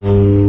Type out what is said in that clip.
you